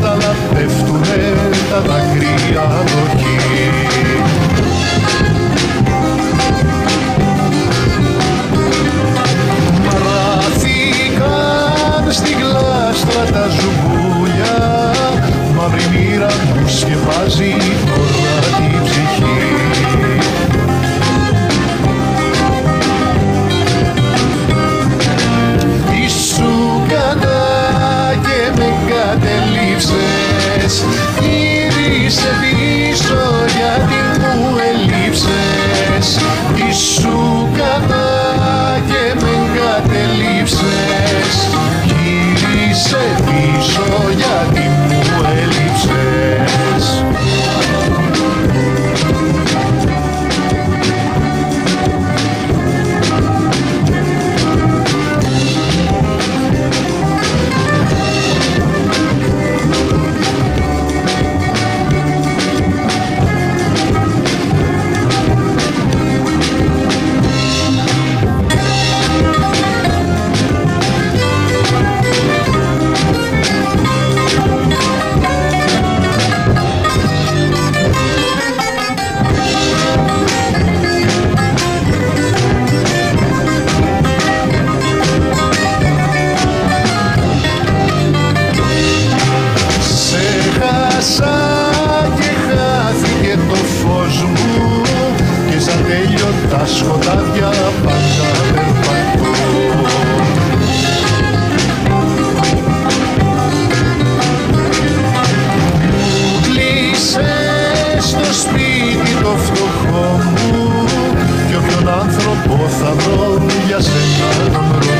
τα να πέφτουνε τα δάκρυα δοκί. γύρισε στα σκοτάδια πάντα περπατώ Κλείσε στο σπίτι το φτωχό μου κι όποιον άνθρωπο θα βρω για σένα τον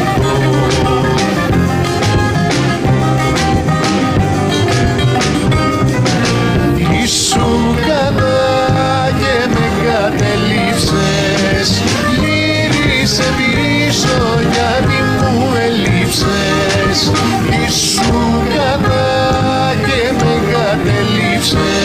keeps.